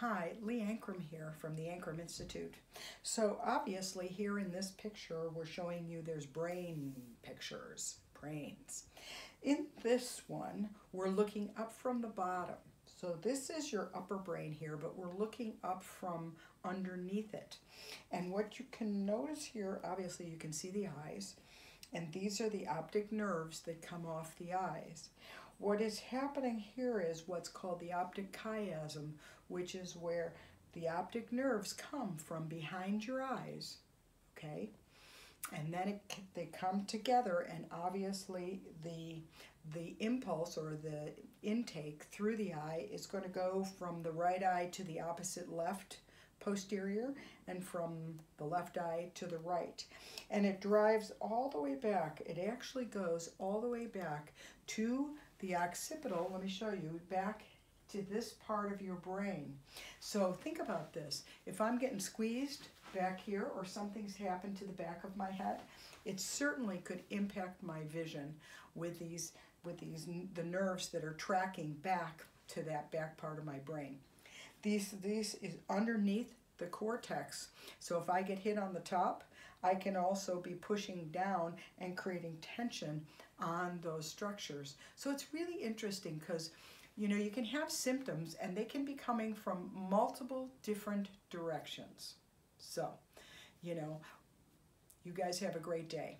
Hi, Leigh Ankrum here from the Ankrum Institute. So obviously here in this picture, we're showing you there's brain pictures, brains. In this one, we're looking up from the bottom. So this is your upper brain here, but we're looking up from underneath it. And what you can notice here, obviously you can see the eyes, and these are the optic nerves that come off the eyes. What is happening here is what's called the optic chiasm, which is where the optic nerves come from behind your eyes, okay? And then it, they come together and obviously the, the impulse or the intake through the eye is going to go from the right eye to the opposite left posterior and from the left eye to the right. And it drives all the way back. It actually goes all the way back to the occipital, let me show you, back to this part of your brain. So think about this. If I'm getting squeezed back here or something's happened to the back of my head, it certainly could impact my vision with these with these the nerves that are tracking back to that back part of my brain. These these is underneath the cortex. So if I get hit on the top, I can also be pushing down and creating tension on those structures. So it's really interesting because you know you can have symptoms and they can be coming from multiple different directions. So, you know, you guys have a great day.